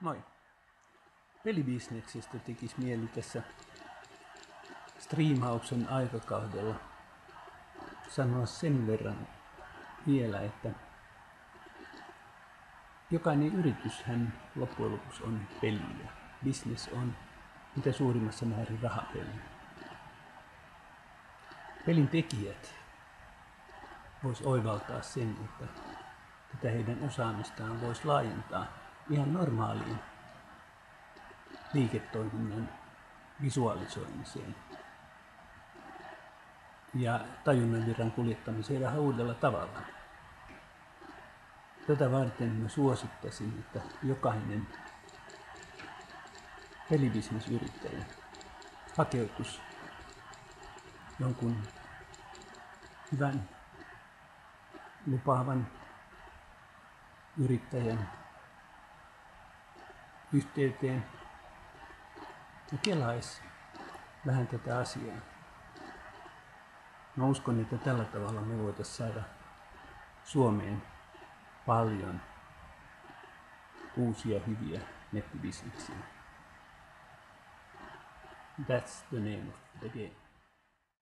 Moi. Pelibisneksestä tekisi mieli tässä striimauksen aikakaudella sanoa sen verran vielä, että jokainen yrityshän loppujen lopuksi on peliä. Business on mitä suurimmassa määrin rahapeli. Pelin tekijät vois oivaltaa sen, että tätä heidän osaamistaan voisi laajentaa ihan normaaliin liiketoiminnan visualisoimiseen ja tajunnan virran kuljettamiseen vähän uudella tavalla. Tätä varten mä suosittaisin, että jokainen pelibisnesyrittäjä hakeutuisi jonkun hyvän lupaavan yrittäjän yhteyteen ja kelaisi vähän tätä asiaa. Mä uskon, että tällä tavalla me voitaisiin saada Suomeen paljon uusia hyviä nettibisneksiä. That's the name of the game.